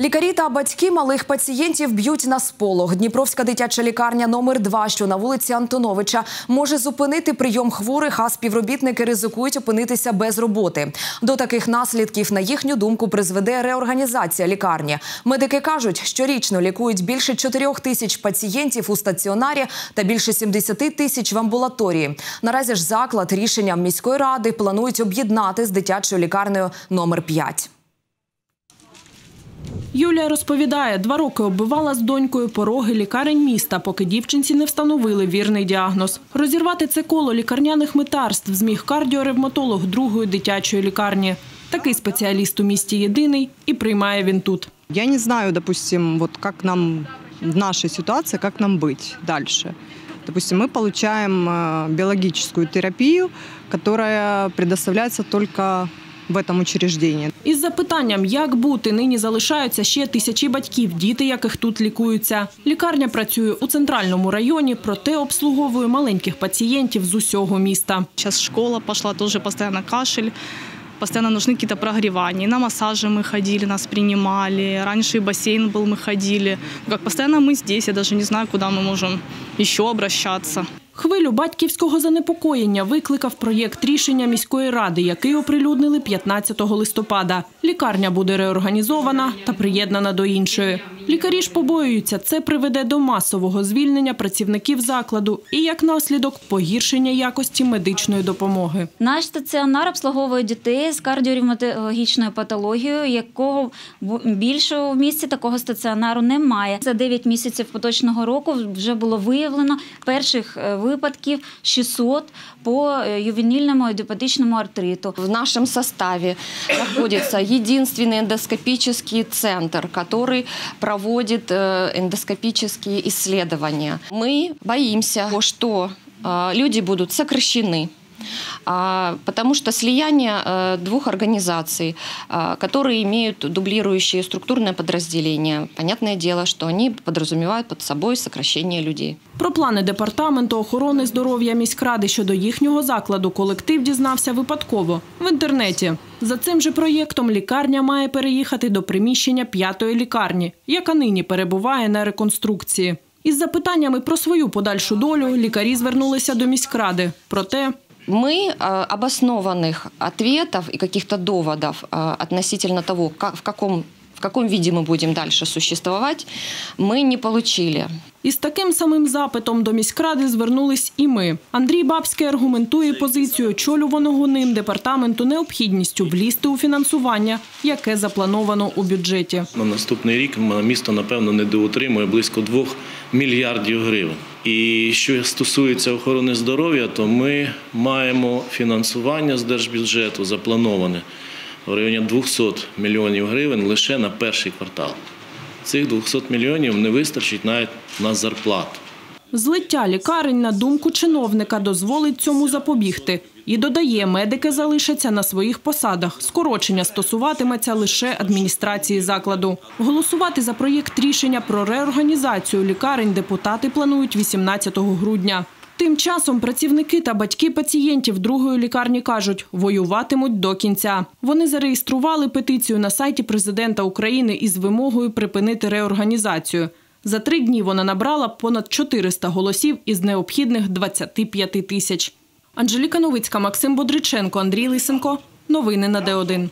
Лікарі та батьки малих пацієнтів б'ють на сполох. Дніпровська дитяча лікарня номер 2 що на вулиці Антоновича, може зупинити прийом хворих, а співробітники ризикують опинитися без роботи. До таких наслідків, на їхню думку, призведе реорганізація лікарні. Медики кажуть, щорічно лікують більше 4 тисяч пацієнтів у стаціонарі та більше 70 тисяч в амбулаторії. Наразі ж заклад рішенням міської ради планують об'єднати з дитячою лікарнею номер 5. Юлія розповідає, два роки оббивала з донькою пороги лікарень міста, поки дівчинці не встановили вірний діагноз. Розірвати це коло лікарняних метарств зміг кардіоревматолог другої дитячої лікарні. Такий спеціаліст у місті єдиний і приймає він тут. Я не знаю, допустим, вот как нам в нашей ситуации, как нам быть дальше. Допустим, мы получаем э, биологическую терапию, которая предоставляется только в этом учреждении. Із запитанням, як бути, нині залишаються ще тисячі батьків, діти яких тут лікуються. Лікарня працює у центральному районі, проте обслуговує маленьких пацієнтів з усього міста. Сейчас школа пошла, тоже постоянно кашель, постоянно нужны какие-то прогревания. На массажи мы ходили, нас принимали. Раньше и бассейн был, мы ходили. Ну, Как постоянно мы здесь, я даже не знаю, куда мы можем еще обращаться. Хвилю батьківського занепокоєння викликав проєкт рішення міської ради, який оприлюднили 15 листопада. Лікарня буде реорганізована та приєднана до іншої. Лікарі ж побоюються, це приведе до масового звільнення працівників закладу і, як наслідок, погіршення якості медичної допомоги. Наш стаціонар обслуговує дітей з кардіоревматологічною патологією, якого в- більше в місті такого стаціонару немає. За 9 місяців поточного року вже було виявлено перших е, випадків 600 по е, ювенільному ідіопатичному артриту. В нашем составе находится единственный эндоскопический центр, который проводит э, эндоскопические исследования. Мы боимся, что э, люди будут сокращены. Потому что слияние э, двух организаций, которые имеют дублирующие структурное подразделение, понятное дело, что они подразумевают под собой сокращение людей. Про плани департаменту охорони здоров'я міськради щодо їхнього закладу колектив дізнався випадково в інтернеті. За цим же проєктом лікарня має переїхати до приміщення п'ятої лікарні, яка нині перебуває на реконструкції. Із запитаннями про свою подальшу долю лікарі звернулися до міськради. Проте Мы э, обоснованных ответов и каких-то доводов э, относительно того, как, в, каком, в каком виде мы будем дальше существовать, мы не получили. Із таким самим запитом до міськради звернулись і ми. Андрій Бабський аргументує позицію очолюваного ним департаменту необхідністю влізти у фінансування, яке заплановано у бюджеті. На наступний рік місто, напевно, недоотримує близько 2 мільярдів гривень. І що стосується охорони здоров'я, то ми маємо фінансування з держбюджету заплановане в районі 200 мільйонів гривень лише на перший квартал. Цих 200 мільйонів не вистачить навіть на зарплату. Злиття лікарень, на думку чиновника, дозволить цьому запобігти. І додає, медики залишаться на своїх посадах. Скорочення стосуватиметься лише адміністрації закладу. Голосувати за проєкт рішення про реорганізацію лікарень депутати планують 18 грудня. Тим часом працівники та батьки пацієнтів другої лікарні кажуть, воюватимуть до кінця. Вони зареєстрували петицію на сайті президента України із вимогою припинити реорганізацію. За три дні вона набрала понад 400 голосів із необхідних 25 тисяч. Анжеліка Новицька, Максим Бодриченко, Андрій Лисенко. Новини на Д1.